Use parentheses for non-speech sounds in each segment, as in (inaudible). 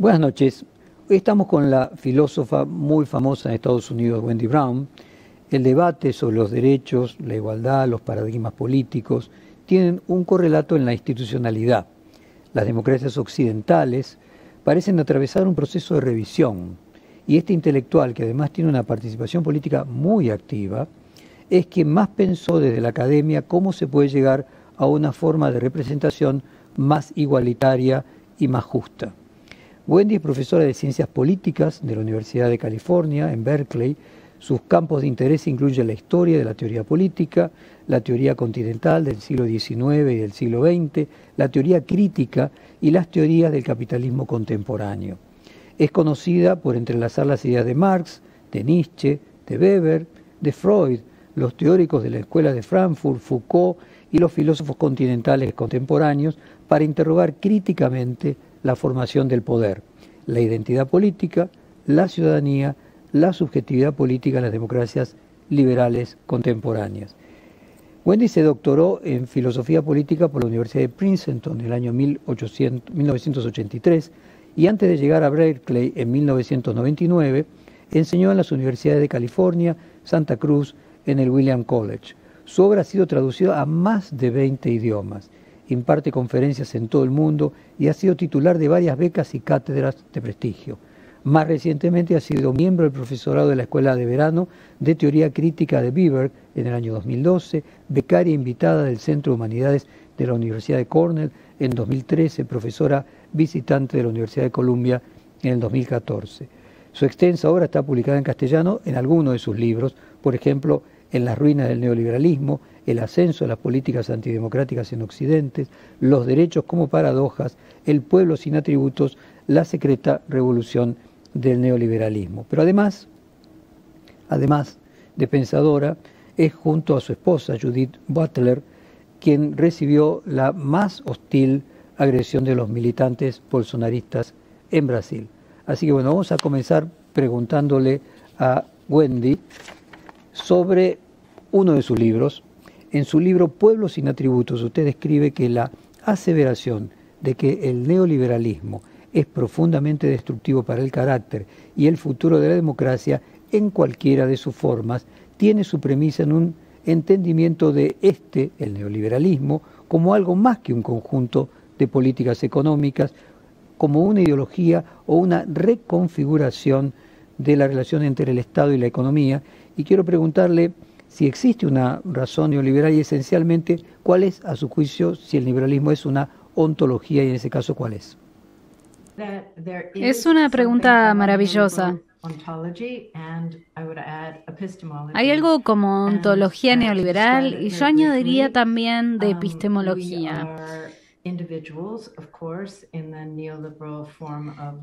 Buenas noches. Hoy estamos con la filósofa muy famosa en Estados Unidos, Wendy Brown. El debate sobre los derechos, la igualdad, los paradigmas políticos tienen un correlato en la institucionalidad. Las democracias occidentales parecen atravesar un proceso de revisión y este intelectual, que además tiene una participación política muy activa, es quien más pensó desde la academia cómo se puede llegar a una forma de representación más igualitaria y más justa. Wendy es profesora de Ciencias Políticas de la Universidad de California en Berkeley. Sus campos de interés incluyen la historia de la teoría política, la teoría continental del siglo XIX y del siglo XX, la teoría crítica y las teorías del capitalismo contemporáneo. Es conocida por entrelazar las ideas de Marx, de Nietzsche, de Weber, de Freud, los teóricos de la Escuela de Frankfurt, Foucault y los filósofos continentales contemporáneos para interrogar críticamente la formación del poder, la identidad política, la ciudadanía, la subjetividad política en las democracias liberales contemporáneas. Wendy se doctoró en filosofía política por la Universidad de Princeton en el año 1983 y antes de llegar a Berkeley en 1999 enseñó en las universidades de California, Santa Cruz, en el William College. Su obra ha sido traducida a más de 20 idiomas imparte conferencias en todo el mundo y ha sido titular de varias becas y cátedras de prestigio. Más recientemente ha sido miembro del profesorado de la Escuela de Verano de Teoría Crítica de Beaver en el año 2012, becaria invitada del Centro de Humanidades de la Universidad de Cornell en 2013, profesora visitante de la Universidad de Columbia en el 2014. Su extensa obra está publicada en castellano en algunos de sus libros, por ejemplo, En las ruinas del neoliberalismo, el ascenso de las políticas antidemocráticas en Occidente, los derechos como paradojas, el pueblo sin atributos, la secreta revolución del neoliberalismo. Pero además, además de pensadora, es junto a su esposa Judith Butler quien recibió la más hostil agresión de los militantes bolsonaristas en Brasil. Así que bueno, vamos a comenzar preguntándole a Wendy sobre uno de sus libros, en su libro Pueblos sin atributos, usted escribe que la aseveración de que el neoliberalismo es profundamente destructivo para el carácter y el futuro de la democracia en cualquiera de sus formas tiene su premisa en un entendimiento de este, el neoliberalismo, como algo más que un conjunto de políticas económicas, como una ideología o una reconfiguración de la relación entre el Estado y la economía. Y quiero preguntarle si existe una razón neoliberal y esencialmente cuál es, a su juicio, si el liberalismo es una ontología y en ese caso cuál es. Es una pregunta maravillosa. Hay algo como ontología neoliberal y yo añadiría también de um, epistemología.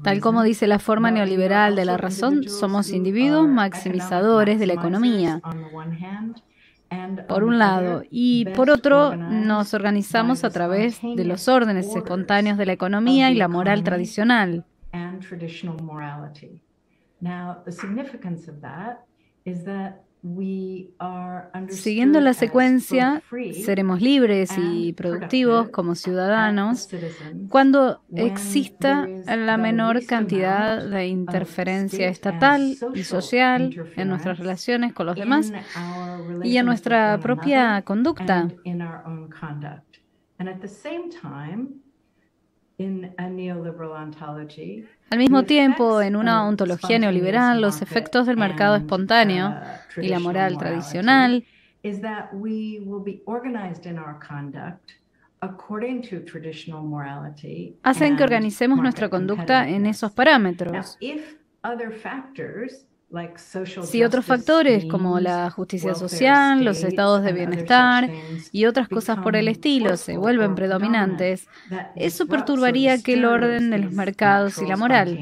Tal como dice la forma neoliberal de la razón, somos individuos maximizadores de la economía, por un lado, y por otro, nos organizamos a través de los órdenes espontáneos de la economía y la moral tradicional. Siguiendo la secuencia, seremos libres y productivos como ciudadanos cuando exista la menor cantidad de interferencia estatal y social en nuestras relaciones con los demás y en nuestra propia conducta. Al mismo tiempo, en una ontología neoliberal, los efectos del mercado espontáneo uh, y la moral tradicional hacen que organicemos nuestra conducta en esos parámetros. Si otros factores como la justicia social, los estados de bienestar y otras cosas por el estilo se vuelven predominantes, eso perturbaría aquel orden de los mercados y la moral.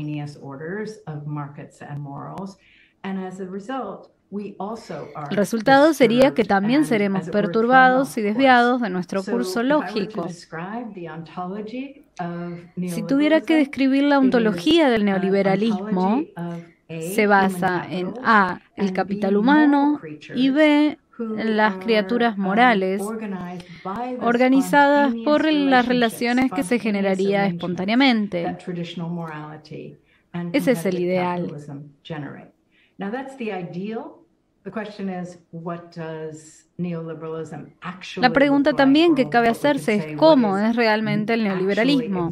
El resultado sería que también seremos perturbados y desviados de nuestro curso lógico. Si tuviera que describir la ontología del neoliberalismo, se basa en A, el capital humano, y B, las criaturas morales organizadas por las relaciones que se generaría espontáneamente. Ese es el ideal. La pregunta también que cabe hacerse es cómo es realmente el neoliberalismo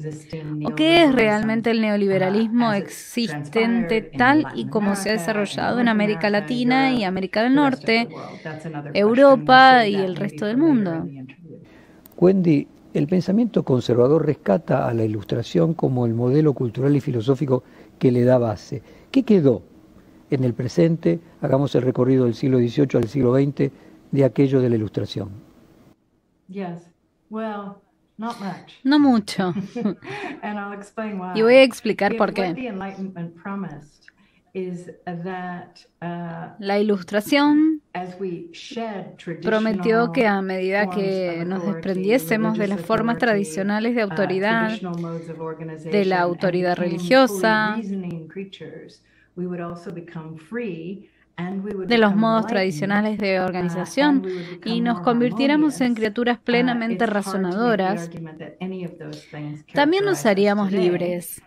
o qué es realmente el neoliberalismo existente tal y como se ha desarrollado en América Latina y América del Norte, Europa y el resto del mundo. Wendy, el pensamiento conservador rescata a la ilustración como el modelo cultural y filosófico que le da base. ¿Qué quedó en el presente? Hagamos el recorrido del siglo XVIII al siglo XX de aquello de la ilustración. No mucho. (laughs) y voy a explicar por qué. Uh, la ilustración prometió que a medida que nos desprendiésemos de las formas tradicionales de uh, autoridad, de la autoridad religiosa, de los modos tradicionales de uh, organización y nos convirtiéramos en criaturas plenamente razonadoras, también nos haríamos libres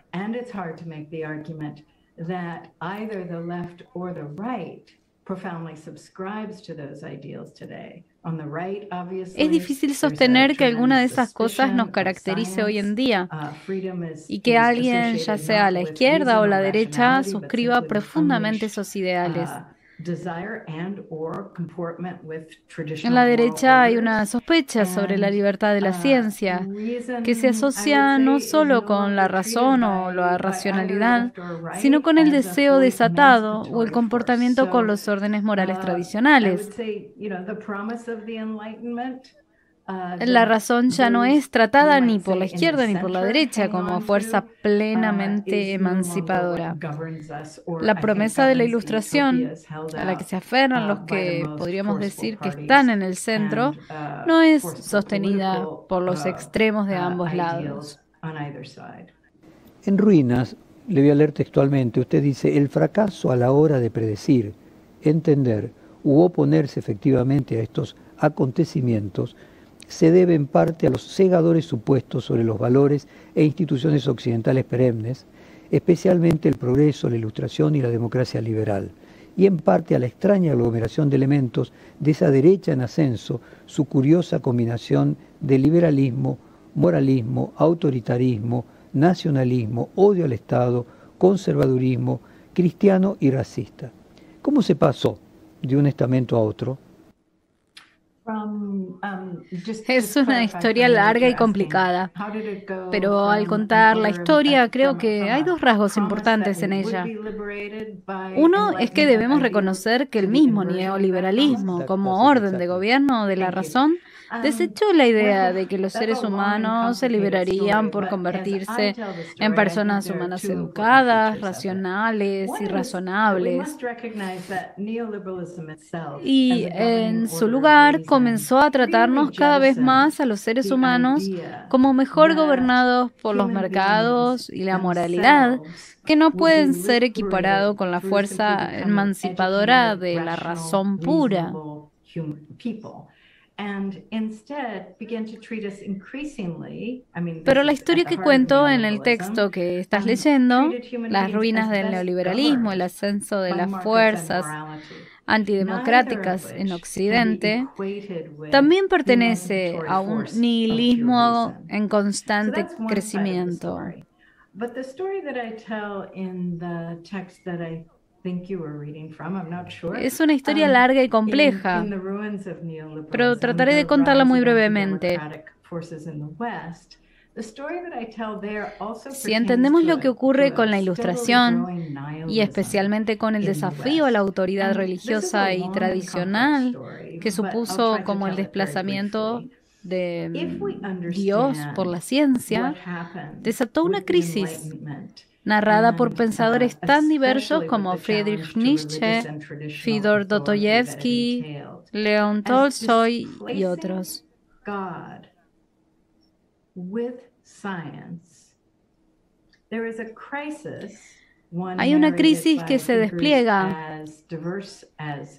es difícil sostener que alguna de esas cosas nos caracterice hoy en día uh, y que alguien, ya sea a la izquierda o la derecha, suscriba profundamente esos ideales. En la derecha hay una sospecha sobre la libertad de la uh, ciencia, que se asocia no solo con la razón o la racionalidad, sino con el deseo desatado o el comportamiento con los órdenes morales uh, tradicionales. Ah, la razón ya no es tratada ni por la izquierda ni por la derecha como fuerza uh, plenamente emancipadora. La promesa de la ilustración, a la que se aferran los que podríamos decir que están en el centro, uh, no es sostenida por los uh, extremos de ambos lados. En Ruinas, le voy a leer textualmente, usted dice, el fracaso a la hora de predecir, entender u oponerse efectivamente a estos acontecimientos se debe en parte a los cegadores supuestos sobre los valores e instituciones occidentales perennes, especialmente el progreso, la ilustración y la democracia liberal, y en parte a la extraña aglomeración de elementos de esa derecha en ascenso, su curiosa combinación de liberalismo, moralismo, autoritarismo, nacionalismo, odio al Estado, conservadurismo, cristiano y racista. ¿Cómo se pasó de un estamento a otro? Um, es una historia larga y complicada, pero al contar la historia creo que hay dos rasgos importantes en ella. Uno es que debemos reconocer que el mismo neoliberalismo como orden de gobierno de la razón desechó la idea de que los seres humanos se liberarían por convertirse en personas humanas educadas, racionales y razonables. Y en su lugar comenzó a tratarnos cada vez más a los seres humanos como mejor gobernados por los mercados y la moralidad que no pueden ser equiparados con la fuerza emancipadora de la razón pura. Pero la historia que cuento en el texto que estás um, leyendo, las ruinas del neoliberalismo, el ascenso de las fuerzas antidemocráticas en Occidente, también pertenece a un nihilismo en constante crecimiento. Es una historia um, larga y compleja, pero trataré de contarla muy brevemente. Si entendemos lo que ocurre con la ilustración y especialmente con el desafío a la autoridad religiosa y tradicional que supuso como el desplazamiento de Dios por la ciencia, desató una crisis narrada por pensadores tan diversos como Friedrich Nietzsche, Fyodor Dostoyevsky, Leon Tolstoy y otros. hay una crisis que se despliega.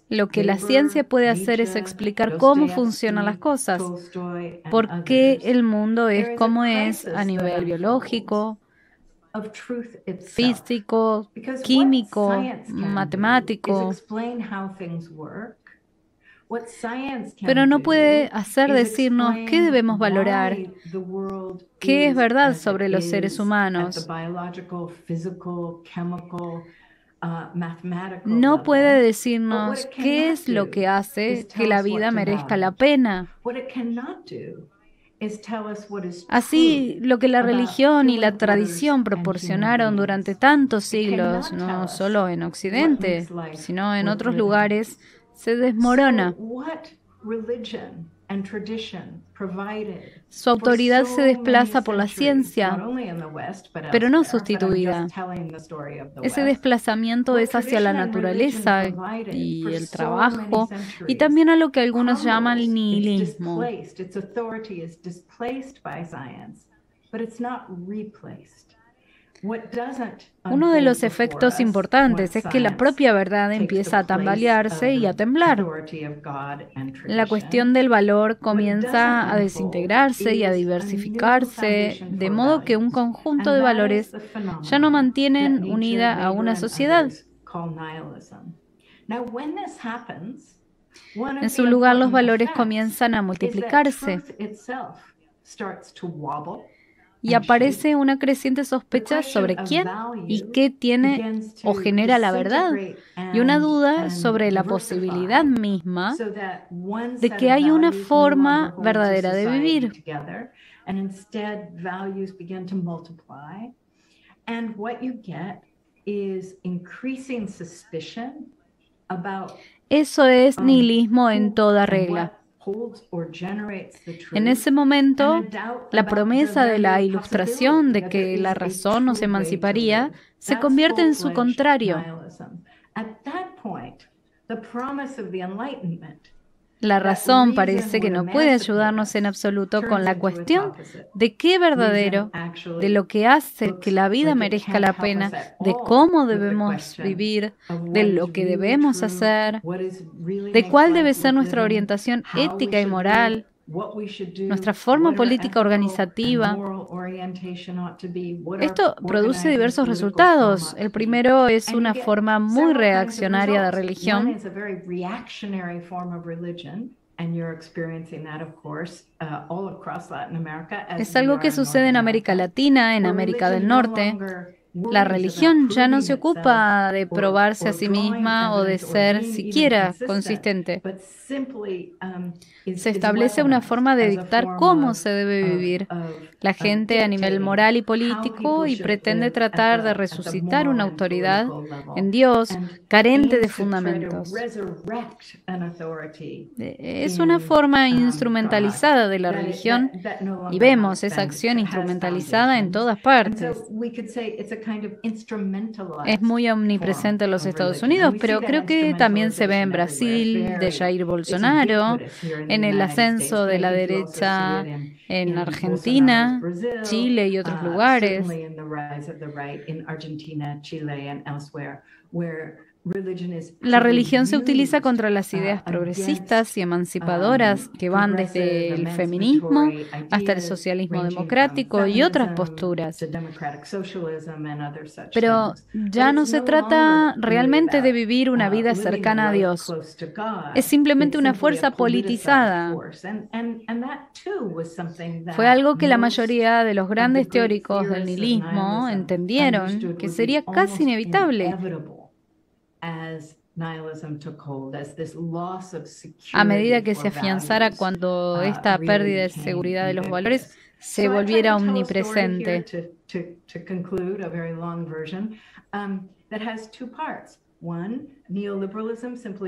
Lo que la ciencia puede hacer es explicar cómo funcionan las cosas, por qué el mundo es como es a nivel biológico, físico, químico, matemático. Pero no puede hacer decirnos qué debemos valorar, qué es verdad sobre los seres humanos. No puede decirnos qué es lo que hace que la vida merezca la pena. Así, lo que la religión y la tradición proporcionaron durante tantos siglos, no solo en Occidente, sino en otros lugares, se desmorona. Su autoridad se desplaza por la ciencia, pero no sustituida. Ese desplazamiento es hacia la naturaleza y el trabajo y también a lo que algunos llaman nihilismo. Uno de los efectos importantes es que la propia verdad empieza a tambalearse y a temblar. La cuestión del valor comienza a desintegrarse y a diversificarse, de modo que un conjunto de valores ya no mantienen unida a una sociedad. En su lugar, los valores comienzan a multiplicarse y aparece una creciente sospecha sobre quién y qué tiene o genera la verdad y una duda sobre la posibilidad misma de que hay una forma verdadera de vivir. Eso es nihilismo en toda regla. En ese momento, la promesa de la ilustración de que la razón nos emanciparía se convierte en su contrario. La razón parece que no puede ayudarnos en absoluto con la cuestión de qué verdadero, de lo que hace que la vida merezca la pena, de cómo debemos vivir, de lo que debemos hacer, de cuál debe ser nuestra orientación ética y moral, nuestra forma política organizativa. Esto produce diversos resultados. El primero es una forma muy reaccionaria de religión. Es algo que sucede en América Latina, en América del Norte. La religión ya no se ocupa de probarse a sí misma o de ser siquiera consistente. Um, se establece una forma de dictar cómo se debe vivir la gente a nivel moral y político y pretende tratar de resucitar una autoridad en Dios carente de fundamentos. Es una forma instrumentalizada de la religión y vemos esa acción instrumentalizada en todas partes. Es muy omnipresente en los Estados Unidos, pero creo que también se ve en Brasil, de Jair Bolsonaro, en el ascenso de la derecha en Argentina, Chile y otros lugares. La religión se utiliza contra las ideas progresistas y emancipadoras que van desde el feminismo hasta el socialismo democrático y otras posturas. Pero ya no se trata realmente de vivir una vida cercana a Dios. Es simplemente una fuerza politizada. Fue algo que la mayoría de los grandes teóricos del nihilismo entendieron que sería casi inevitable a medida que se afianzara cuando uh, esta pérdida de seguridad de los valores se volviera omnipresente.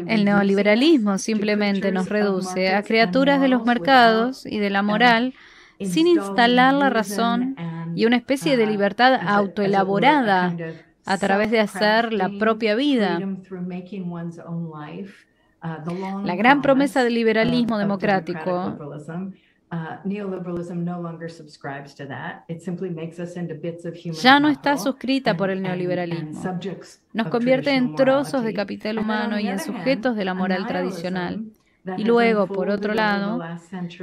El neoliberalismo simplemente nos reduce a criaturas de los mercados y de la moral sin instalar la razón y una especie de uh, libertad autoelaborada a través de hacer la propia vida. La gran promesa del liberalismo democrático Ya no está suscrita por el neoliberalismo. Nos convierte en trozos de capital humano y en sujetos de la moral tradicional. Y luego, por otro lado,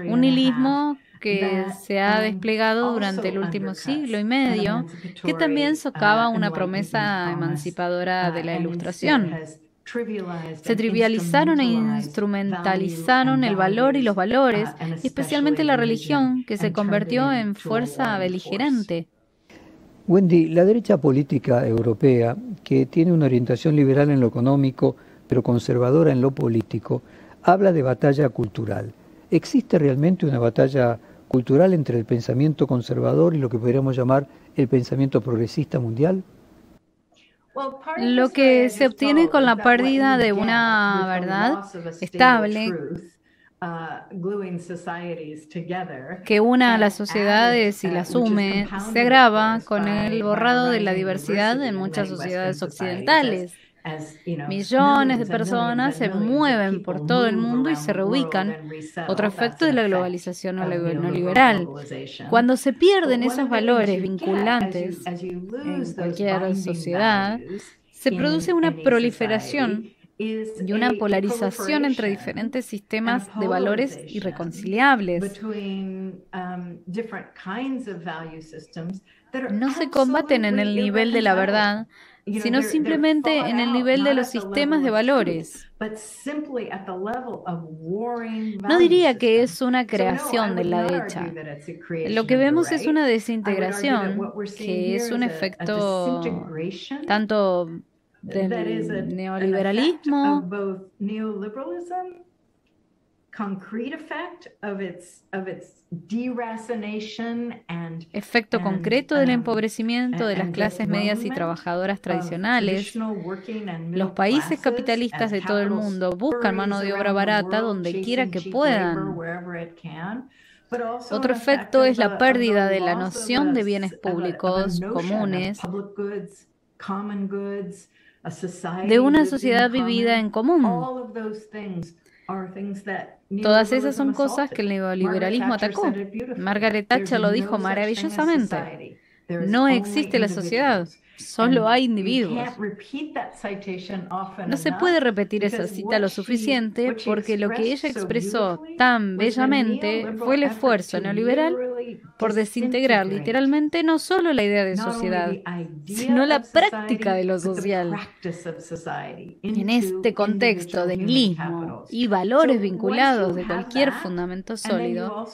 un nihilismo que se ha desplegado durante el último siglo y medio, que también socava una promesa emancipadora de la Ilustración. Se trivializaron e instrumentalizaron el valor y los valores, y especialmente la religión, que se convirtió en fuerza beligerante. Wendy, la derecha política europea, que tiene una orientación liberal en lo económico, pero conservadora en lo político, habla de batalla cultural. ¿Existe realmente una batalla cultural entre el pensamiento conservador y lo que podríamos llamar el pensamiento progresista mundial? Lo que se obtiene con la pérdida de una verdad estable que una a las sociedades y la asume, se agrava con el borrado de la diversidad en muchas sociedades occidentales. Millones de personas se mueven por todo el mundo y se reubican. Otro efecto de la globalización neoliberal. Cuando se pierden esos valores vinculantes en cualquier sociedad, se produce una proliferación y una polarización entre diferentes sistemas de valores irreconciliables. No se combaten en el nivel de la verdad, sino simplemente en el nivel de los sistemas de valores. No diría que es una creación de la derecha. Lo que vemos es una desintegración, que es un efecto tanto del neoliberalismo efecto concreto del um, empobrecimiento de las clases medias y trabajadoras tradicionales. Los países capitalistas de todo el mundo buscan mano de obra barata donde quiera que puedan. Otro efecto es la pérdida de la noción de bienes públicos comunes, de una sociedad vivida en común. Todas esas son cosas que el neoliberalismo atacó. Margaret Thatcher lo dijo maravillosamente. No existe la sociedad, Solo hay individuos. No se puede repetir esa cita lo suficiente porque lo que ella expresó tan bellamente fue el esfuerzo neoliberal por desintegrar literalmente no solo la idea de sociedad, sino la práctica de lo social. En este contexto de nihilismo y valores vinculados de cualquier fundamento sólido,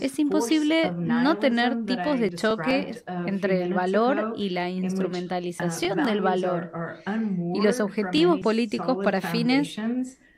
es imposible no tener tipos de choque entre el valor y la instrumentación del valor y los objetivos políticos para fines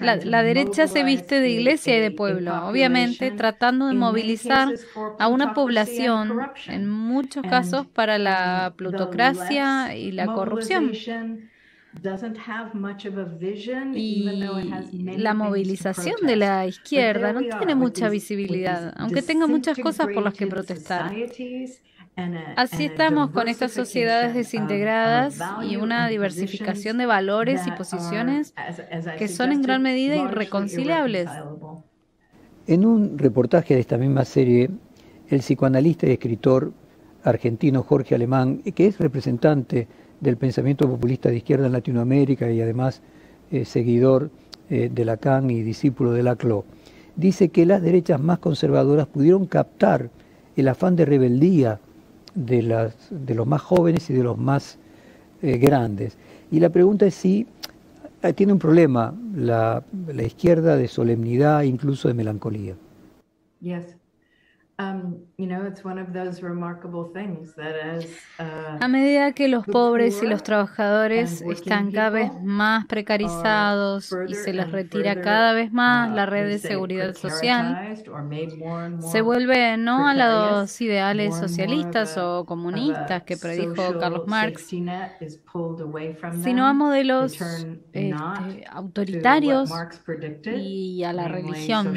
la, derecha se viste de iglesia y de pueblo, obviamente tratando de movilizar a una población, en muchos casos para la plutocracia y la corrupción. Y la movilización de la izquierda no tiene mucha visibilidad, aunque tenga muchas cosas por las que protestar. Así estamos con estas sociedades desintegradas y una diversificación de valores y posiciones que son en gran medida irreconciliables. En un reportaje de esta misma serie, el psicoanalista y escritor argentino Jorge Alemán, que es representante del pensamiento populista de izquierda en Latinoamérica y además eh, seguidor eh, de Lacan y discípulo de Laclau, dice que las derechas más conservadoras pudieron captar el afán de rebeldía de, las, de los más jóvenes y de los más eh, grandes. Y la pregunta es si eh, tiene un problema la, la, izquierda de solemnidad, incluso de melancolía. A medida que los pobres y los trabajadores están cada vez más precarizados y se les retira cada vez más uh, la red de seguridad social, se vuelve no a los ideales socialistas o comunistas que predijo Carlos Marx, sino a modelos este, autoritarios y a la religión.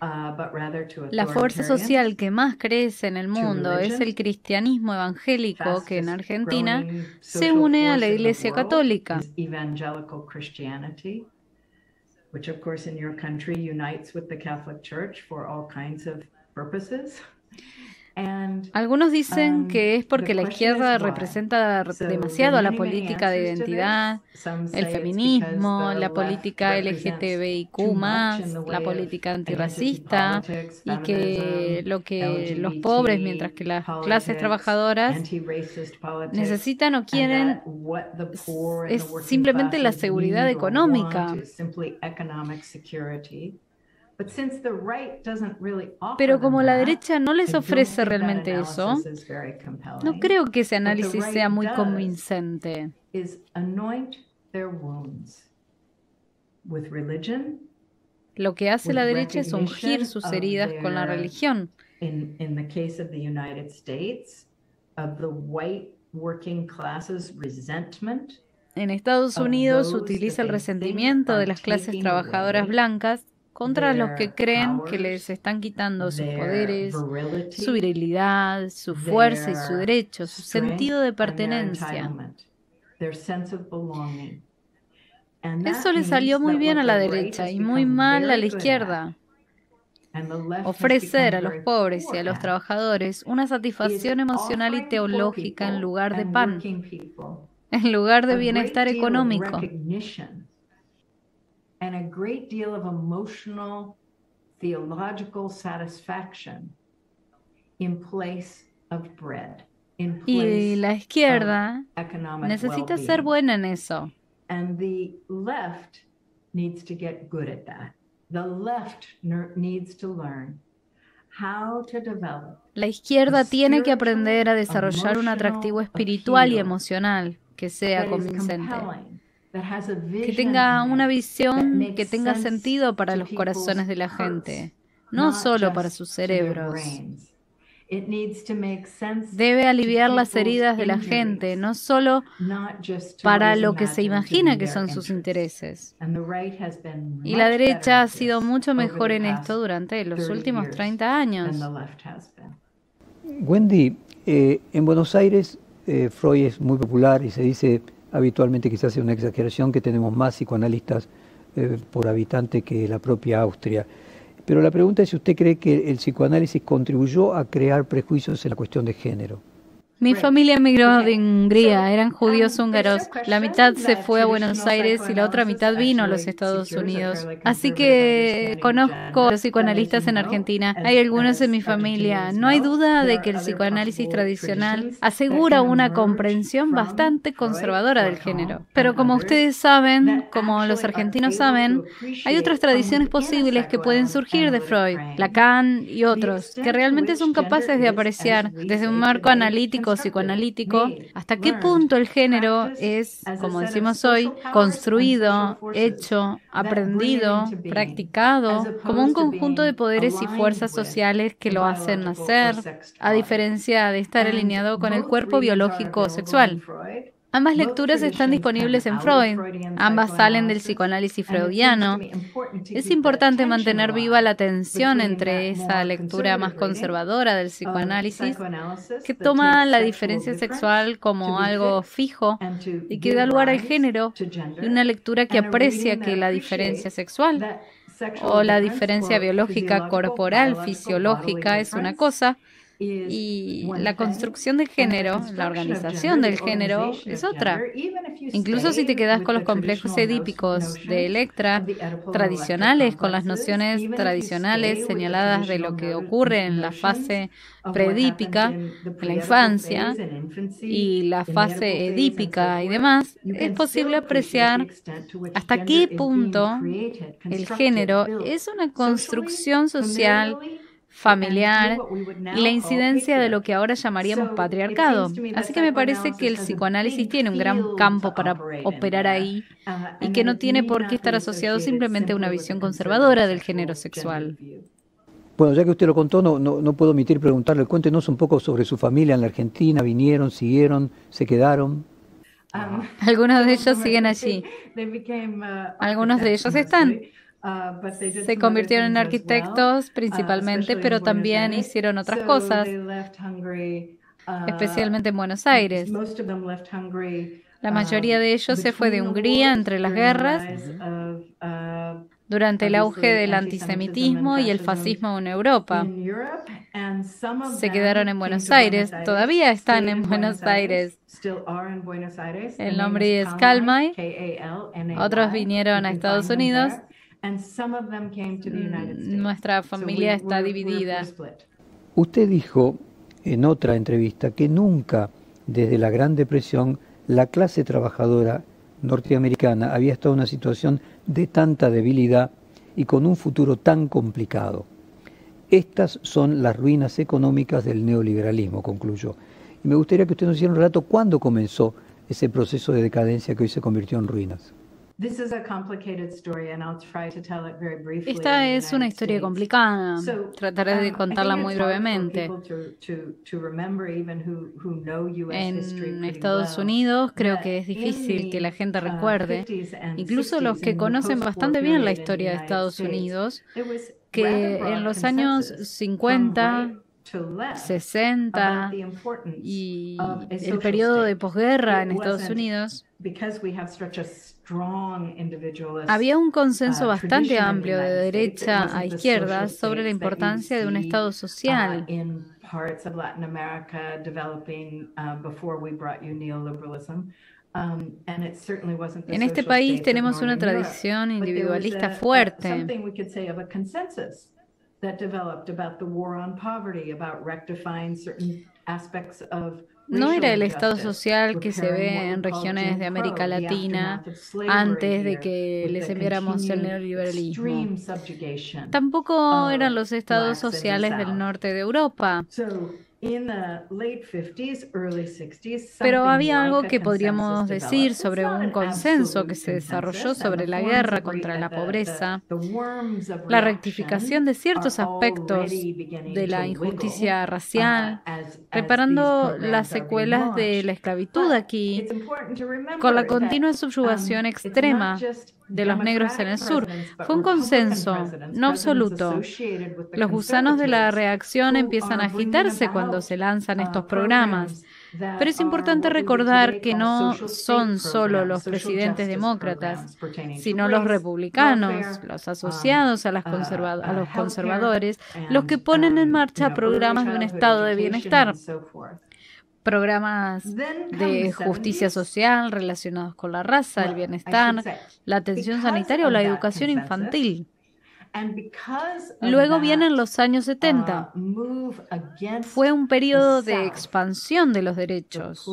Uh, la fuerza social que más crece en el mundo es el cristianismo evangélico que en Argentina se une a la Iglesia Católica. which of course in your country unites with the Catholic Church for all kinds of purposes. Algunos dicen um, que es porque la izquierda representa demasiado a la política de identidad, el feminismo, la política LGTBIQ, la política antirracista, y que lo que los pobres, mientras que las clases trabajadoras necesitan o quieren es simplemente la seguridad económica. Pero como la derecha no les ofrece realmente eso, no creo que ese análisis sea muy convincente. Lo que hace la derecha es ungir sus heridas con la religión. En Estados Unidos utiliza el resentimiento de las clases trabajadoras blancas contra los que creen que les están quitando sus poderes, su virilidad, su fuerza y su derecho, su sentido de pertenencia. Eso le salió muy bien a la derecha y muy mal a la izquierda. Ofrecer a los pobres y a los trabajadores una satisfacción emocional y teológica en lugar de pan, en lugar de bienestar económico and a great deal of emotional theological satisfaction in place of bread. In place y la izquierda necesita ser buena en eso. And the left needs to get good at that. The left needs to learn how to develop la izquierda tiene que aprender a desarrollar un atractivo espiritual y emocional que sea convincente que tenga una visión que tenga sentido para los corazones de la gente, no solo para sus cerebros. Debe aliviar las heridas de la gente, no solo para lo que se imagina que son sus intereses. Y la derecha ha sido mucho mejor en esto durante los últimos 30 años. Wendy, eh, en Buenos Aires eh, Freud es muy popular y se dice habitualmente quizás sea una exageración que tenemos más psicoanalistas eh, por habitante que la propia Austria. Pero la pregunta es si usted cree que el psicoanálisis contribuyó a crear prejuicios en la cuestión de género. Mi familia emigró de Hungría, eran judíos húngaros. La mitad se fue a Buenos Aires y la otra mitad vino a los Estados Unidos. Así que conozco a los psicoanalistas en Argentina. Hay algunos en mi familia. No hay duda de que el psicoanálisis tradicional asegura una comprensión bastante conservadora del género. Pero como ustedes saben, como los argentinos saben, hay otras tradiciones posibles que pueden surgir de Freud, Lacan y otros, que realmente son capaces de apreciar desde un marco analítico psicoanalítico, hasta qué punto el género es, como decimos hoy, construido, hecho, aprendido, practicado, como un conjunto de poderes y fuerzas sociales que lo hacen nacer, a diferencia de estar alineado con el cuerpo biológico sexual. Ambas lecturas están disponibles en Freud, ambas salen del psicoanálisis freudiano. Es importante mantener viva la tensión entre esa lectura más conservadora del psicoanálisis, que toma la diferencia sexual como algo fijo y que da lugar al género, y una lectura que aprecia que la diferencia sexual o la diferencia biológica corporal fisiológica es una cosa, Y la construcción del género, la organización del género es otra. Incluso si te quedas con los complejos edípicos de Electra, tradicionales, con las nociones tradicionales señaladas de lo que ocurre en la fase predípica, en la infancia, y la fase edípica y demás, es posible apreciar hasta qué punto el género es una construcción social familiar y la incidencia de lo que ahora llamaríamos patriarcado. Así que me parece que el psicoanálisis tiene un gran campo para operar ahí uh, y que no tiene por qué estar asociado simplemente a una visión conservadora del género sexual. Bueno, ya que usted lo contó, no, no, puedo omitir preguntarle, cuéntenos un poco sobre su familia en la Argentina, vinieron, siguieron, se quedaron. Um, Algunos de (laughs) ellos siguen (laughs) allí. Uh, Algunos de (laughs) ellos están. Uh, Se convirtieron en arquitectos uh, principalmente, pero también hicieron otras cosas, uh, especialmente en Buenos Aires. La mayoría de ellos se fue de Hungría entre las guerras durante el auge del antisemitismo y el fascismo en Europa. Se quedaron en Buenos Aires, todavía están en Buenos Aires. El nombre es Kalmay. Otros vinieron a Estados Unidos nuestra familia está dividida. Usted dijo en otra entrevista que nunca desde la Gran Depresión la clase trabajadora norteamericana había estado en una situación de tanta debilidad y con un futuro tan complicado. Estas son las ruinas económicas del neoliberalismo, concluyó. Y me gustaría que usted nos hiciera un relato cuándo comenzó ese proceso de decadencia que hoy se convirtió en ruinas. Esta es una historia complicada. Trataré de um, contarla muy brevemente. En Estados Unidos creo que es difícil que la gente uh, recuerde, incluso los que conocen bastante bien la historia de Estados Unidos, que en los años 50 60 y el periodo de posguerra en Estados Unidos, había un consenso uh, bastante amplio de derecha a izquierda sobre la importancia de un Estado social. in parts of Latin America developing uh, social. En este país tenemos una tradición individualista fuerte no era el estado social que se ve en regiones de América Latina antes de que les enviáramos el neoliberalismo. Tampoco eran los estados sociales del norte de Europa. Pero había algo que podríamos decir sobre un consenso que se desarrolló sobre la guerra contra la pobreza, la rectificación de ciertos aspectos de la injusticia uh, racial, reparando las secuelas de la esclavitud aquí, con la continua subyugación um, extrema de los negros en el sur. Fue un consenso, no absoluto. Los gusanos de la reacción empiezan a agitarse cuando se lanzan estos programas. Pero es importante recordar que no son solo los presidentes demócratas, sino los republicanos, los asociados a, las a los conservadores, los que ponen en marcha programas de un estado de bienestar programas de justicia social relacionados con la raza, el bienestar, la atención sanitaria o la educación infantil. Luego vienen los años 70. Uh, Fue un periodo de expansión de los derechos,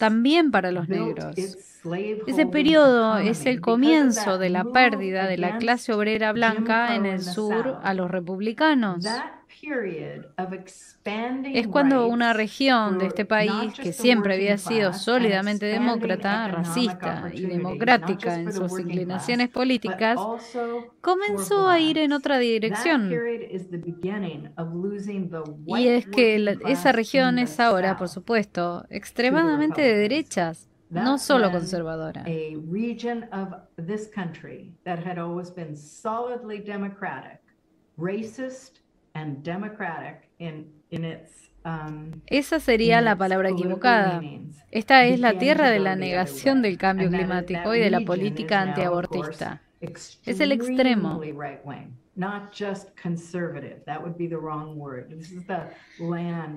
también para los negros. Ese periodo es el comienzo de la pérdida de la clase obrera blanca en el sur a los republicanos. Es cuando una región de este país, que siempre había sido sólidamente demócrata, racista y democrática en sus inclinaciones políticas, comenzó a ir en otra dirección. Y es que esa región es ahora, por supuesto, extremadamente de derechas no solo conservadora. Um, Esa sería la palabra equivocada. Esta es la tierra de la negación del cambio climático y de la política antiabortista. Es el extremo.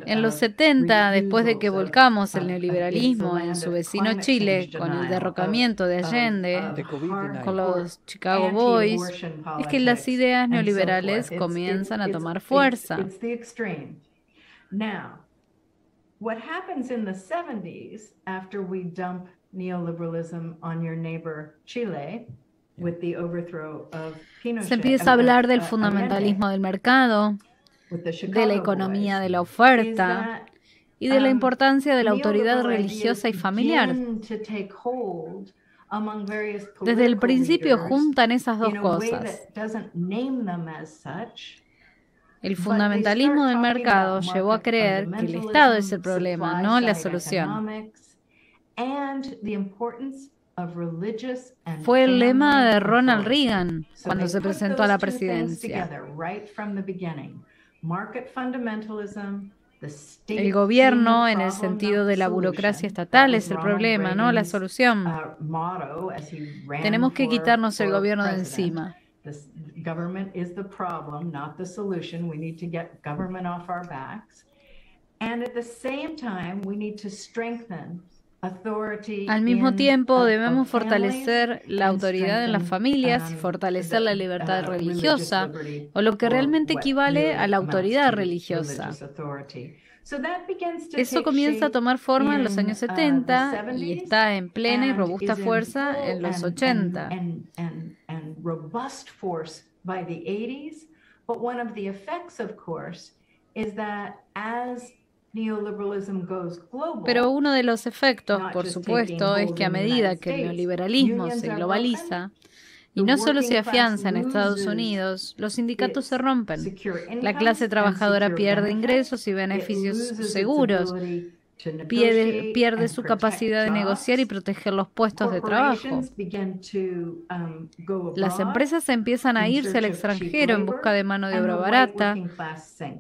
En los 70, después de que volcamos el neoliberalismo en su vecino Chile con el derrocamiento de Allende, con los Chicago Boys, es que las ideas neoliberales comienzan a tomar fuerza. What happens in the 70s after we dump neoliberalism on your neighbor Chile se empieza a hablar del fundamentalismo del mercado, de la economía de la oferta y de la um, importancia de la autoridad religiosa y familiar. Desde el principio juntan esas dos cosas. El fundamentalismo del mercado llevó a creer que el Estado es el problema, no la solución. Fue el lema de Ronald Reagan cuando se presentó a la presidencia. El gobierno, en el sentido de la burocracia estatal, es el problema, no la solución. Uh, Tenemos que quitarnos el gobierno de encima. And at the same time, we need to strengthen al mismo tiempo, debemos fortalecer la autoridad en las familias y fortalecer la libertad religiosa, o lo que realmente equivale a la autoridad religiosa. Eso comienza a tomar forma en los años 70 y está en plena y robusta fuerza en los 80. But one of the effects, of course, is that as pero uno de los efectos, por supuesto, es que a medida que el neoliberalismo se globaliza, y no solo se afianza en Estados Unidos, los sindicatos se rompen. La clase trabajadora pierde ingresos y beneficios seguros pierde, pierde su capacidad de negociar y proteger los puestos de trabajo. Um, Las empresas empiezan a irse al extranjero en busca de mano de obra barata.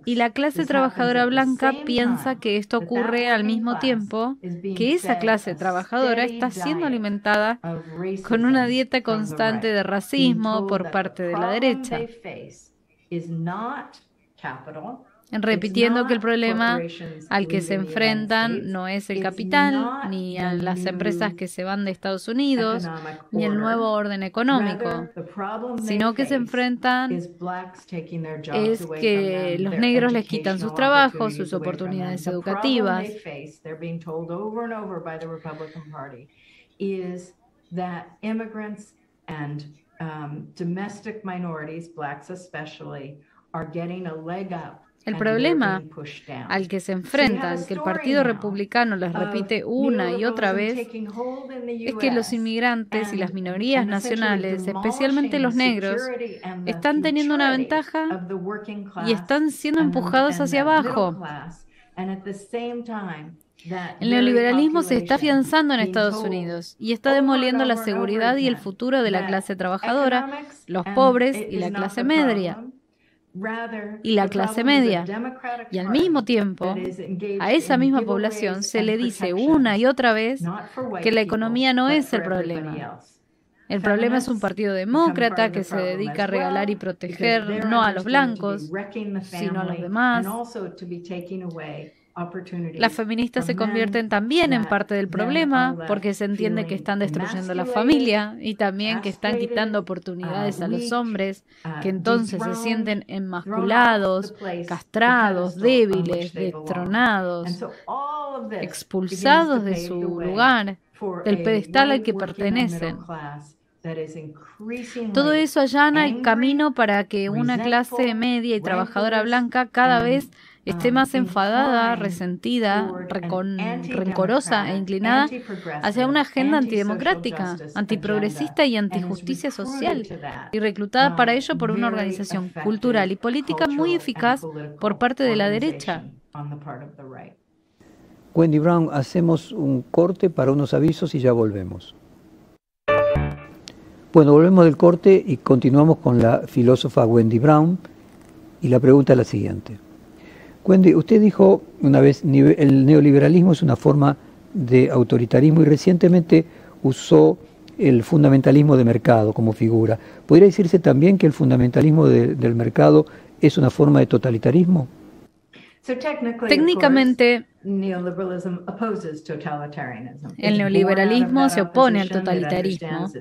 y la clase trabajadora blanca piensa que esto ocurre al mismo tiempo que esa clase trabajadora está siendo alimentada con una dieta constante de racismo por parte de la derecha repitiendo que el problema al que se enfrentan no es el capital, ni a las empresas que se van de Estados Unidos, ni el nuevo orden económico, sino que se enfrentan es que los negros les quitan sus trabajos, sus oportunidades educativas. Um, domestic minorities, blacks especially, are getting a leg up el problema al que se enfrentan, que el Partido Republicano les repite una y otra vez, es que los inmigrantes y las minorías nacionales, especialmente los negros, están teniendo una ventaja y están siendo empujados hacia abajo. El neoliberalismo se está afianzando en Estados Unidos y está demoliendo la seguridad y el futuro de la clase trabajadora, los pobres y la clase media y la clase media. Y al mismo tiempo, a esa misma población se le dice una y otra vez que la economía no es el problema. El problema es un partido demócrata que se dedica a regalar y proteger no a los blancos, sino a los demás. Las feministas se convierten también en parte del problema porque se entiende que están destruyendo la familia y también que están quitando oportunidades a los hombres que entonces se sienten enmasculados, castrados, débiles, destronados, expulsados de su lugar, del pedestal al que pertenecen. Todo eso allana el camino para que una clase media y trabajadora blanca cada vez esté más enfadada, resentida, rencorosa e inclinada hacia una agenda antidemocrática, antiprogresista y antijusticia social, y reclutada para ello por una organización cultural y política muy eficaz por parte de la derecha. Wendy Brown, hacemos un corte para unos avisos y ya volvemos. Bueno, volvemos del corte y continuamos con la filósofa Wendy Brown y la pregunta es la siguiente. Wendy, usted dijo una vez, el neoliberalismo es una forma de autoritarismo y recientemente usó el fundamentalismo de mercado como figura. ¿Podría decirse también que el fundamentalismo del mercado es una forma de totalitarismo? Técnicamente, el neoliberalismo se opone al totalitarismo.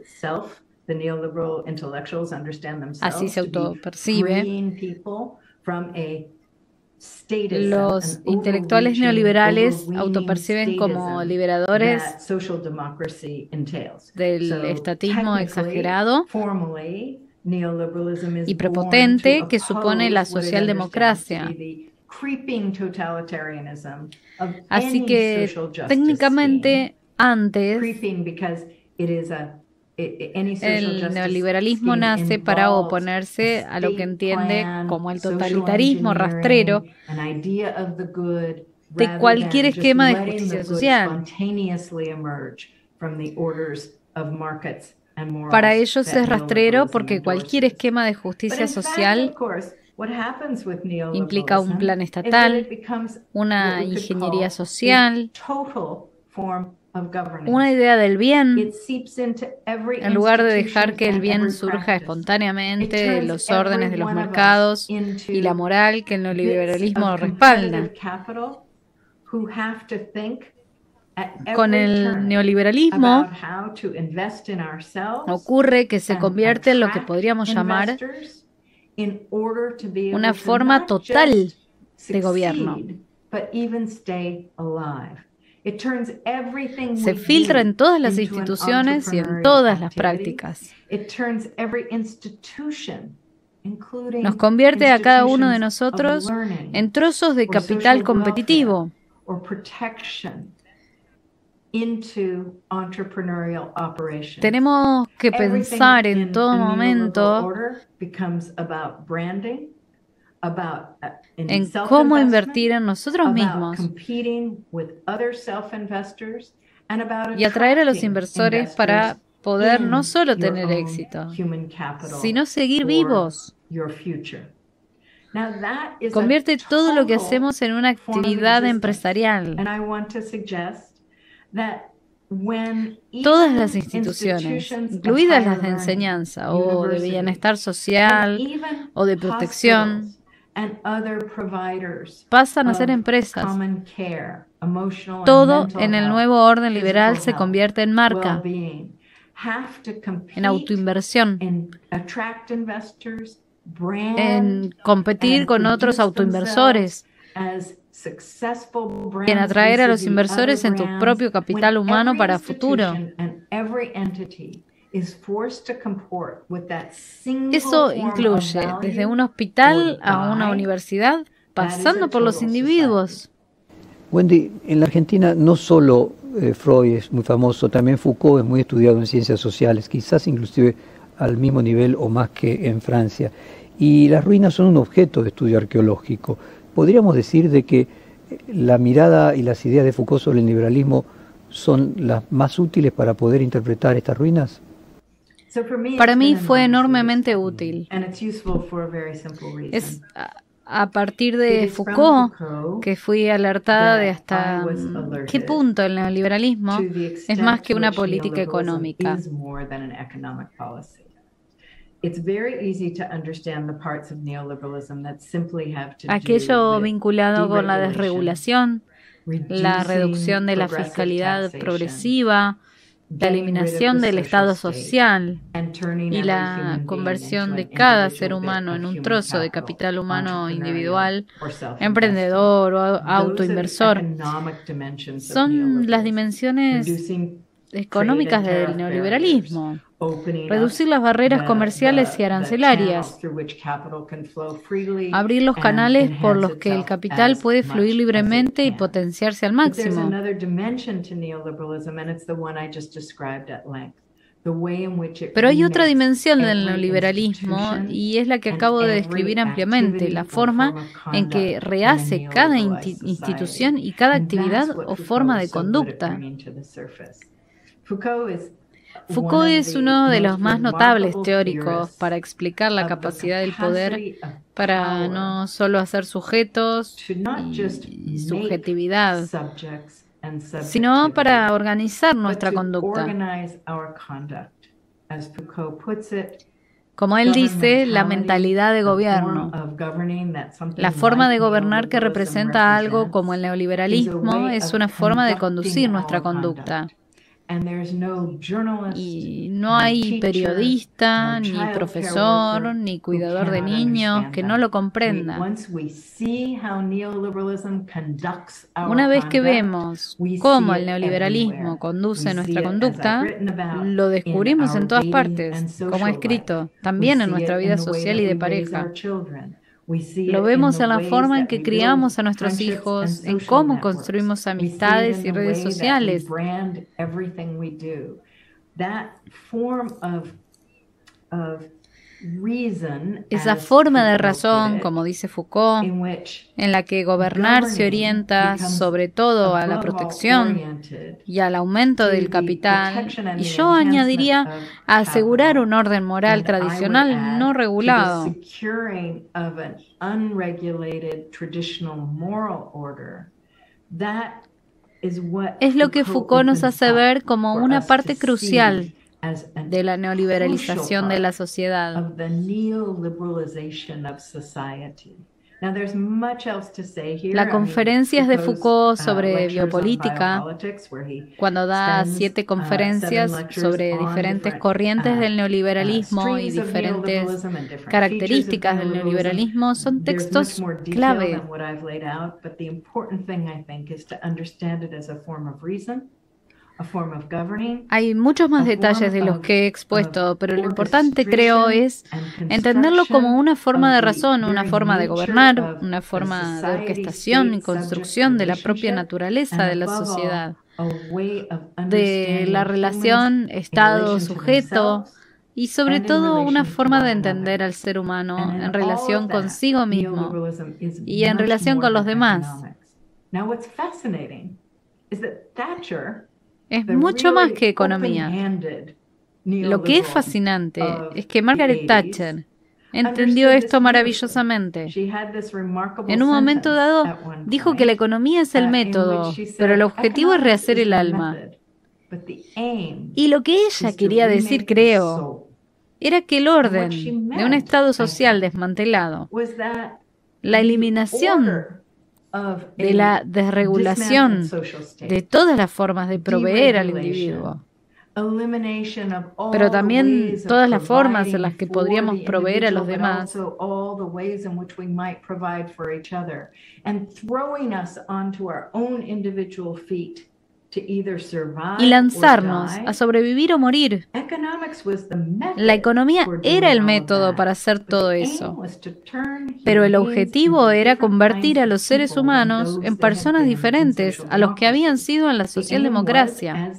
Así se autopercibe. Los intelectuales neoliberales autoperciben como liberadores del estatismo exagerado y prepotente que supone la socialdemocracia. Así que técnicamente antes el neoliberalismo nace para oponerse a lo que entiende como el totalitarismo rastrero de cualquier esquema de justicia social. Para ellos es rastrero porque cualquier esquema de justicia social implica un plan estatal, una ingeniería social, una idea del bien, en lugar de dejar que el bien surja espontáneamente de los órdenes de los mercados y la moral que el neoliberalismo respalda. Con el neoliberalismo ocurre que se convierte en lo que podríamos llamar una forma total de gobierno. Se filtra en todas las instituciones y en todas las prácticas. Nos convierte a cada uno de nosotros en trozos de capital competitivo. Tenemos que pensar en todo momento en cómo invertir en nosotros mismos y atraer a los inversores para poder no solo tener éxito, sino seguir vivos. Convierte todo lo que hacemos en una actividad empresarial. Todas las instituciones, incluidas las de enseñanza o de bienestar social o de protección, pasan a ser empresas. Todo en el nuevo orden liberal se convierte en marca, en autoinversión, en competir con otros autoinversores, en atraer a los inversores en tu propio capital humano para futuro. Eso incluye desde un hospital a una universidad, pasando por los individuos. Wendy, en la Argentina no solo eh, Freud es muy famoso, también Foucault es muy estudiado en ciencias sociales, quizás inclusive al mismo nivel o más que en Francia. Y las ruinas son un objeto de estudio arqueológico. ¿Podríamos decir de que eh, la mirada y las ideas de Foucault sobre el liberalismo son las más útiles para poder interpretar estas ruinas? Para mí fue enormemente útil. Es a partir de Foucault que fui alertada de hasta qué punto el neoliberalismo es más que una política económica. Aquello vinculado con la desregulación, la reducción de la fiscalidad progresiva, la eliminación del Estado social y la conversión de cada ser humano en un trozo de capital humano individual, emprendedor o autoinversor, son las dimensiones económicas del neoliberalismo. reducir las barreras comerciales y arancelarias, abrir los canales por los que el capital puede fluir libremente y potenciarse al máximo. Pero hay otra dimensión del neoliberalismo y es la que acabo de describir ampliamente, la forma en que rehace cada institución y cada actividad o forma de conducta. Foucault es uno de los más notables teóricos para explicar la capacidad del poder para no solo hacer sujetos y subjetividad, sino para organizar nuestra conducta. Como él dice, la mentalidad de gobierno, la forma de gobernar que representa algo como el neoliberalismo es una forma de conducir nuestra conducta. Y no hay periodista, ni profesor, ni cuidador de niños que no lo comprenda. Una vez que vemos cómo el neoliberalismo conduce nuestra conducta, lo descubrimos en todas partes, como escrito, también en nuestra vida social y de pareja. Lo vemos en la forma en que criamos a nuestros hijos, en cómo construimos amistades y redes sociales. Esa forma de razón, como dice Foucault, en la que gobernar se orienta sobre todo a la protección y al aumento del capital, y yo añadiría a asegurar un orden moral tradicional no regulado. Es lo que Foucault nos hace ver como una parte crucial de la neoliberalización de la sociedad. La conferencia es de Foucault sobre biopolítica, cuando da siete uh, conferencias sobre diferentes corrientes uh, del neoliberalismo y diferentes características del neoliberalismo, son textos clave. Hay muchos más detalles de los que he expuesto, pero lo importante creo es entenderlo como una forma de razón, una forma de gobernar, una forma de orquestación y construcción de la propia naturaleza de la sociedad, de la relación Estado-sujeto y sobre todo una forma de entender al ser humano en relación consigo mismo y en relación con los demás. Es mucho más que economía. Lo que es fascinante es que Margaret Thatcher entendió esto maravillosamente. En un momento dado dijo que la economía es el método, pero el objetivo es rehacer el alma. Y lo que ella quería decir, creo, era que el orden de un Estado social desmantelado, la eliminación de la desregulación de todas las formas de proveer al individuo, pero también todas las formas en las que podríamos proveer a los demás y lanzarnos a sobrevivir o morir. La economía era el método para hacer todo eso, pero el objetivo era convertir a los seres humanos en personas diferentes a los que habían sido en la socialdemocracia.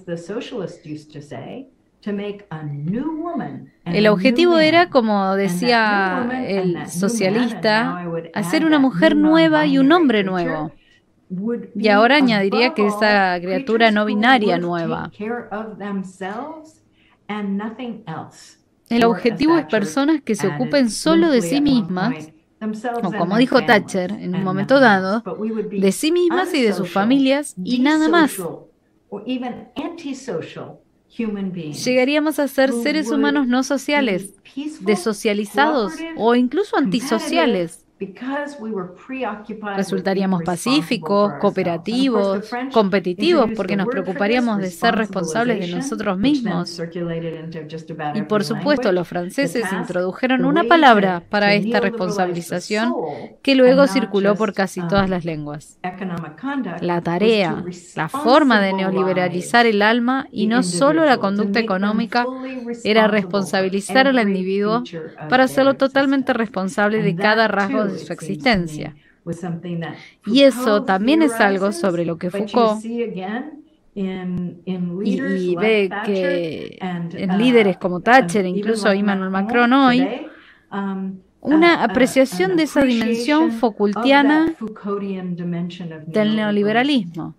El objetivo era, como decía el socialista, hacer una mujer nueva y un hombre nuevo. Y ahora añadiría que esa criatura no binaria nueva. El objetivo es personas que se ocupen solo de sí mismas, o como dijo Thatcher en un momento dado, de sí mismas y de sus familias y nada más. Llegaríamos a ser seres humanos no sociales, desocializados o incluso antisociales Resultaríamos pacíficos, cooperativos, competitivos, porque nos preocuparíamos de ser responsables de nosotros mismos. Y por supuesto, los franceses introdujeron una palabra para esta responsabilización que luego circuló por casi um, todas las lenguas. La tarea, la forma de neoliberalizar el alma y no solo la conducta económica era responsabilizar al individuo para hacerlo totalmente responsable de cada rasgo de su existencia. Y eso también es algo sobre lo que Foucault y, ve que en uh, líderes como Thatcher, incluso Emmanuel Macron hoy, um, una uh, apreciación de esa dimensión Foucaultiana del neoliberalismo.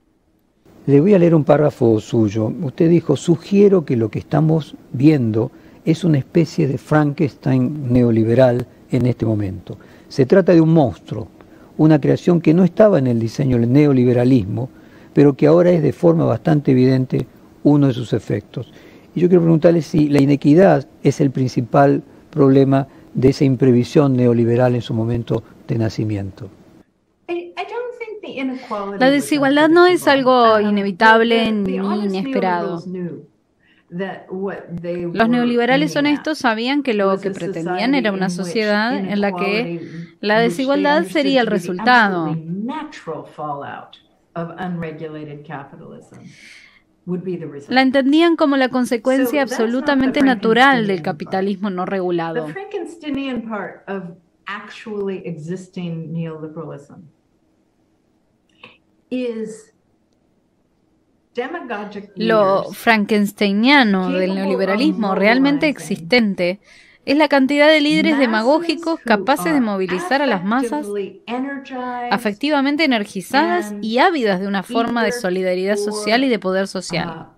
Le voy a leer un párrafo suyo. Usted dijo, sugiero que lo que estamos viendo es una especie de Frankenstein neoliberal en este momento. Se trata de un monstruo, una creación que no estaba en el diseño del neoliberalismo, pero que ahora es de forma bastante evidente uno de sus efectos. Y yo quiero preguntarle si la inequidad es el principal problema de esa imprevisión neoliberal en su momento de nacimiento. La desigualdad no es algo inevitable ni inesperado. Los neoliberales honestos sabían que lo que pretendían era una sociedad en la que la desigualdad sería el resultado. La entendían como la consecuencia absolutamente natural del capitalismo no regulado. Lo frankensteiniano del neoliberalismo realmente existente es la cantidad de líderes demagógicos capaces de movilizar a las masas afectivamente energizadas y ávidas de una forma de solidaridad social y de poder social.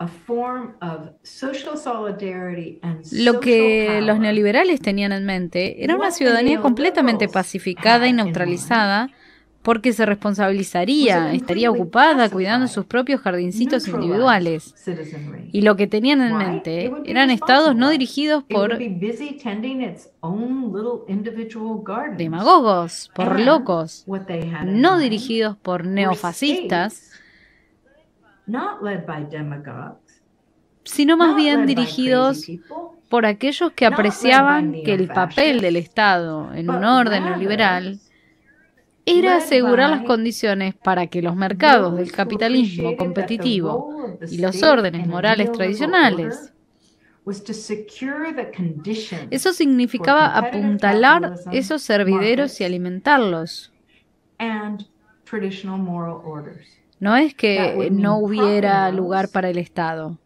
Lo que los neoliberales tenían en mente era una ciudadanía completamente pacificada y neutralizada porque se responsabilizaría, estaría ocupada cuidando sus propios jardincitos individuales. Y lo que tenían en mente eran estados no dirigidos por demagogos, por locos, no dirigidos por neofascistas, sino más bien dirigidos por aquellos que apreciaban que el papel del Estado en un orden neoliberal era asegurar las condiciones para que los mercados del capitalismo competitivo y los órdenes morales tradicionales eso significaba apuntalar esos servideros y alimentarlos. No es que no hubiera lugar para el Estado.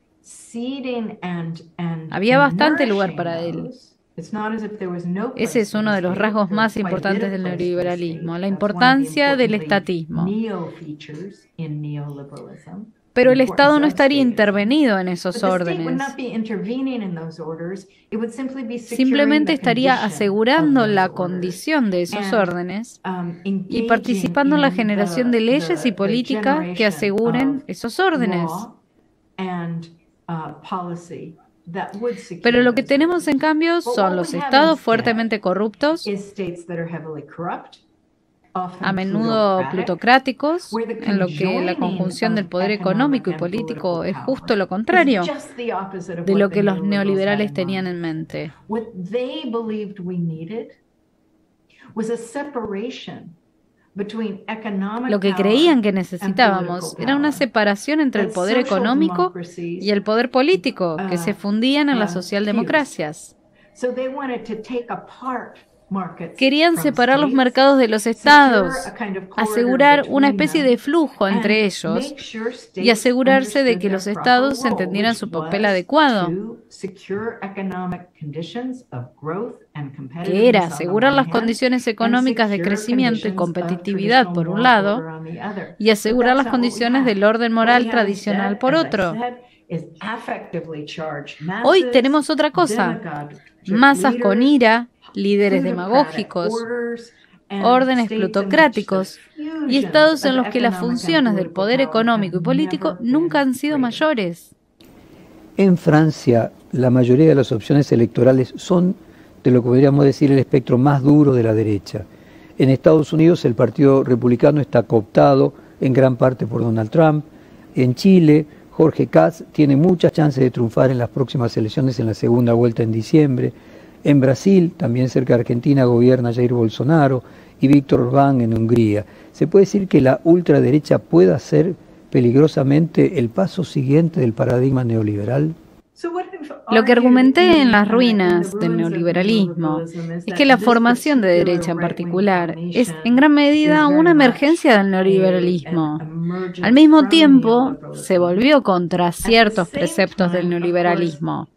Había bastante lugar para él. Ese es uno de los rasgos más importantes del neoliberalismo, la importancia del estatismo. Pero el Estado no estaría intervenido en esos órdenes. Simplemente estaría asegurando la condición de esos órdenes um, y participando en la generación de leyes y políticas que aseguren esos órdenes. Pero lo que tenemos en cambio son los estados fuertemente corruptos, a menudo plutocráticos, en lo que la conjunción del poder económico y político es justo lo contrario de lo que los neoliberales tenían en mente. Lo que creían que necesitábamos era una separación entre el poder económico y el poder político que se fundían en las socialdemocracias. Querían separar los mercados de los estados, asegurar una especie de flujo entre ellos y asegurarse de que los estados entendieran su papel adecuado, que era asegurar las condiciones económicas de crecimiento y competitividad por un lado y asegurar las condiciones del orden moral tradicional por otro. Hoy tenemos otra cosa, masas con ira, líderes demagógicos, órdenes plutocráticos y estados en los que las funciones del poder económico y político nunca han sido mayores. En Francia, la mayoría de las opciones electorales son de lo que podríamos decir el espectro más duro de la derecha. En Estados Unidos el Partido Republicano está cooptado en gran parte por Donald Trump. En Chile, Jorge Katz tiene muchas chances de triunfar en las próximas elecciones en la segunda vuelta en diciembre. En Brasil, también cerca de Argentina, gobierna Jair Bolsonaro y Víctor Orbán en Hungría. ¿Se puede decir que la ultraderecha pueda ser peligrosamente el paso siguiente del paradigma neoliberal? Lo que argumenté en las ruinas del neoliberalismo es que la formación de derecha en particular es en gran medida una emergencia del neoliberalismo. Al mismo tiempo, se volvió contra ciertos preceptos del neoliberalismo.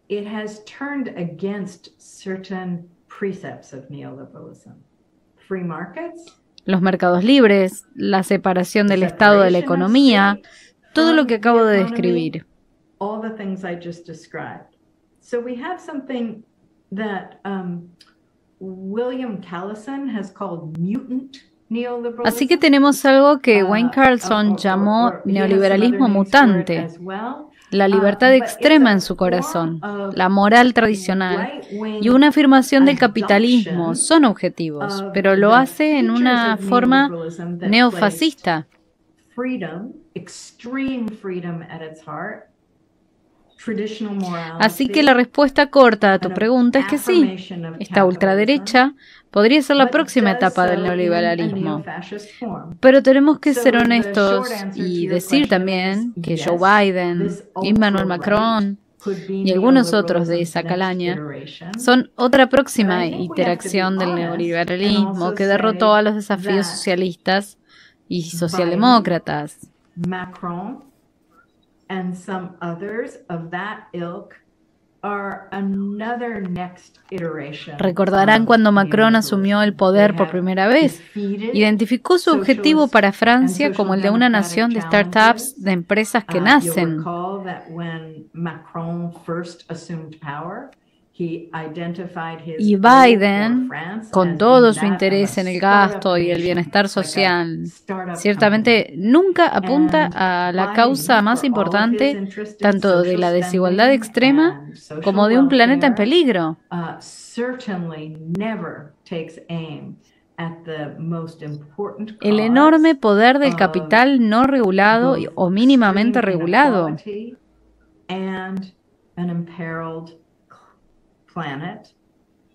Los mercados libres, la separación del Estado de la economía, todo lo que acabo de describir. So we have something that um, William Callison has called mutant Así que tenemos algo que uh, Wayne Carlson llamó has some neoliberalismo mutante. La libertad Uh, but extrema en su corazón, la moral tradicional y una afirmación del capitalismo son objetivos, pero lo hace en una forma neofascista. Así que la respuesta corta a tu pregunta es que sí, esta ultraderecha podría ser la próxima etapa del neoliberalismo. Pero tenemos que ser honestos y decir también que Joe Biden, Emmanuel Macron y algunos otros de esa calaña son otra próxima interacción del neoliberalismo que derrotó a los desafíos socialistas y socialdemócratas. Macron and some others of that ilk Recordarán cuando Macron asumió el poder por primera vez. Identificó su objetivo para Francia como el de una nación de startups, de empresas que Uh, nacen. Y Biden, con todo su interés en el gasto y el bienestar social, ciertamente nunca apunta a la causa más importante tanto de la desigualdad extrema como de un planeta en peligro. uh, certainly never takes aim at the most important El cause enorme poder del capital no regulado o mínimamente regulado.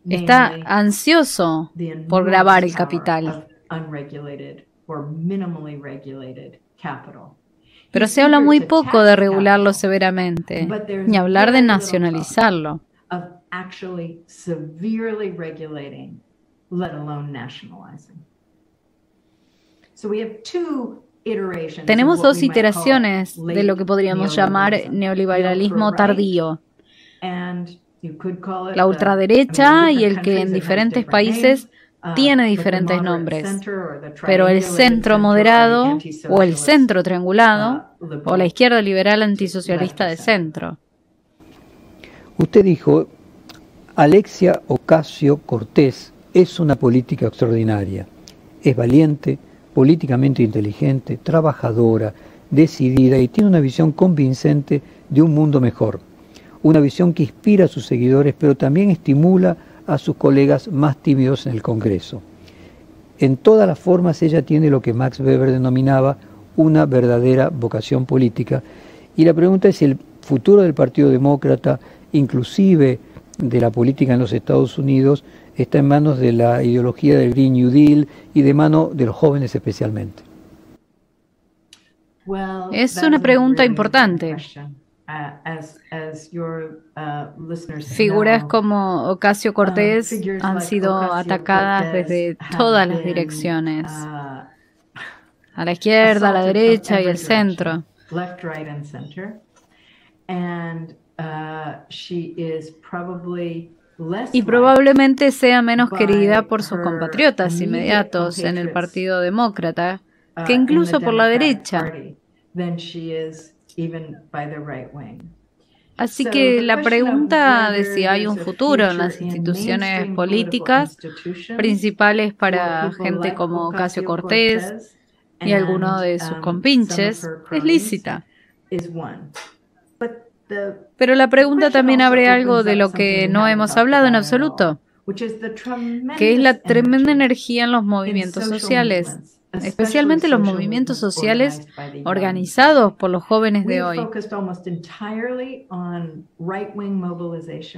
Está ansioso por grabar el capital. Pero se habla muy poco de regularlo severamente, ni hablar de nacionalizarlo. Tenemos dos iteraciones de lo que podríamos llamar neoliberalism. neoliberalismo tardío. La ultraderecha y el que en diferentes países uh, tiene diferentes nombres. Pero el centro moderado o el centro triangulado uh, o la izquierda liberal antisocialista de centro. Usted dijo, Alexia Ocasio Cortés es una política extraordinaria. Es valiente, políticamente inteligente, trabajadora, decidida y tiene una visión convincente de un mundo mejor. Una visión que inspira a sus seguidores, pero también estimula a sus colegas más tímidos en el Congreso. En todas las formas ella tiene lo que Max Weber denominaba una verdadera vocación política. Y la pregunta es si el futuro del Partido Demócrata, inclusive de la política en los Estados Unidos, está en manos de la ideología del Green New Deal y de mano de los jóvenes especialmente. Es una pregunta importante. Uh, Figuras como Ocasio Cortés uh, figures han sido atacadas desde todas las direcciones, uh, a la izquierda, a la derecha y el centro. uh, Y probablemente sea menos querida por sus compatriotas inmediatos en el Partido Demócrata que in incluso por la derecha. Así que la pregunta de si hay un futuro en las in instituciones políticas principales para gente como Ocasio Cortés y alguno de sus um, compinches es lícita. Pero la pregunta también abre algo de lo que no hemos hablado en absoluto, que es la tremenda energía en los movimientos social sociales, especialmente los social movimientos sociales organizados por los jóvenes de hoy.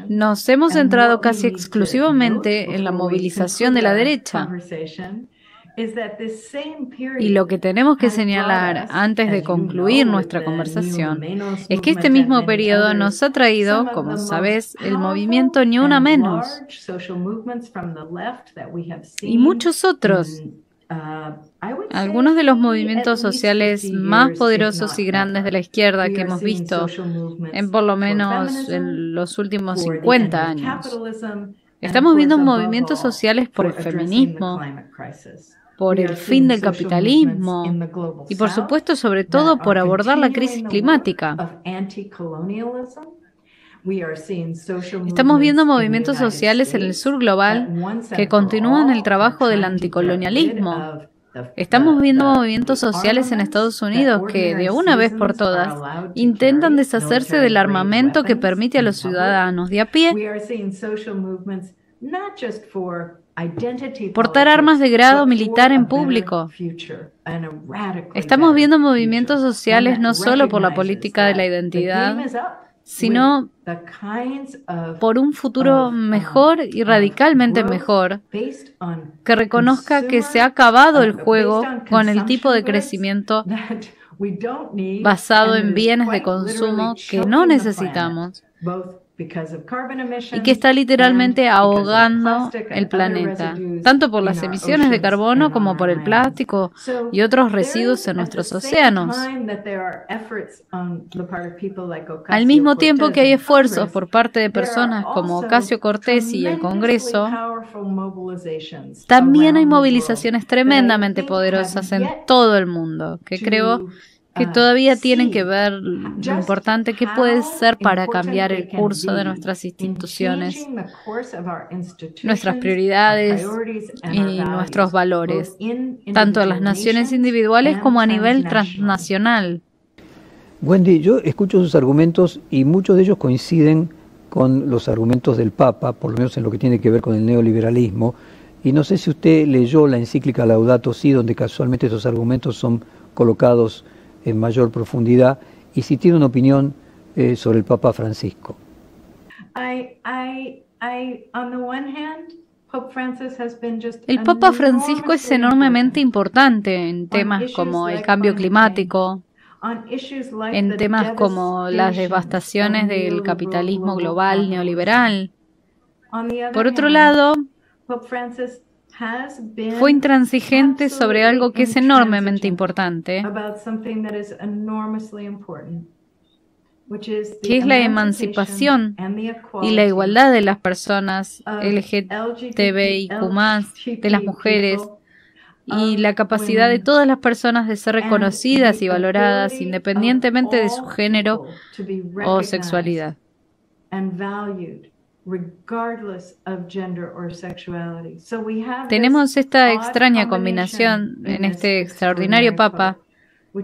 Nos hemos centrado casi exclusivamente en la movilización de la derecha. Y lo que tenemos que señalar antes de concluir nuestra conversación es que este mismo periodo nos ha traído, como sabes, el movimiento Ni Una Menos y muchos otros. Uh, Algunos de los movimientos sociales 50 más poderosos y grandes de la izquierda que hemos visto en por lo menos en los últimos for the 50 end of años. Estamos viendo movimientos sociales por el feminismo, por el fin del capitalismo y por supuesto sobre todo por abordar la crisis climática. Estamos viendo movimientos sociales en el sur global que continúan el trabajo del anticolonialismo. Estamos viendo movimientos sociales en Estados Unidos que, de una vez por todas, intentan deshacerse del armamento que permite a los ciudadanos de a pie. Portar armas de grado militar en público. Estamos viendo movimientos sociales no solo por la política de la identidad, sino por un futuro mejor y radicalmente mejor, que reconozca que se ha acabado el juego con el tipo de crecimiento basado en bienes de consumo que no necesitamos y que está literalmente ahogando el planeta, tanto por las emisiones de carbono como por el plástico y otros residuos en nuestros océanos. Al mismo tiempo que hay esfuerzos por parte de personas como Ocasio Cortés y el Congreso, también hay movilizaciones tremendamente poderosas en todo el mundo, que creo que ah, todavía tienen que ver lo importante que puede ser para cambiar el curso de nuestras instituciones, nuestras prioridades y nuestros valores, tanto en las naciones individuales como a nivel transnacional. Wendy, yo escucho sus argumentos y muchos de ellos coinciden con los argumentos del Papa, por lo menos en lo que tiene que ver con el neoliberalismo. Y no sé si usted leyó la encíclica Laudato Si, donde casualmente esos argumentos son colocados en mayor profundidad y si tiene una opinión eh, sobre el Papa Francisco. El Papa Francisco es enormemente importante en temas como el cambio climático, en temas como las devastaciones del capitalismo global neoliberal. Por otro lado, fue intransigente sobre algo que es enormemente importante, que es la emancipación y la igualdad de las personas LGTBIQ, de las mujeres, y la capacidad de todas las personas de ser reconocidas y valoradas independientemente de su género o sexualidad. Tenemos esta extraña combinación en este extraordinario Papa,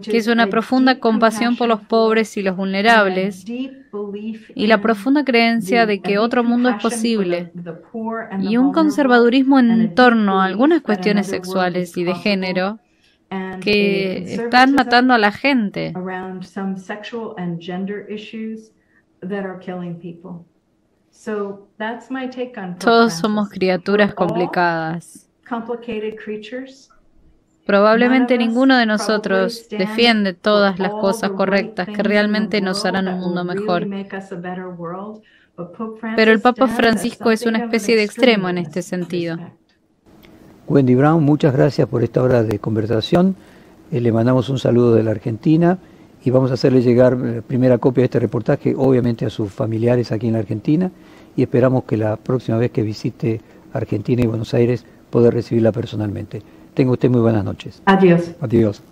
que es una profunda compasión por los pobres y los vulnerables, y la profunda creencia de que otro mundo es posible, y un conservadurismo en torno a algunas cuestiones sexuales y de género que están matando a la gente. Todos somos criaturas complicadas. Probablemente ninguno de nosotros defiende todas las cosas correctas que realmente nos harán un mundo mejor. Pero el Papa Francisco es una especie de extremo en este sentido. Wendy Brown, muchas gracias por esta hora de conversación. Eh, le mandamos un saludo de la Argentina y vamos a hacerle llegar la primera copia de este reportaje, obviamente a sus familiares aquí en la Argentina y esperamos que la próxima vez que visite Argentina y Buenos Aires poder recibirla personalmente. Tenga usted muy buenas noches. Adiós. Adiós.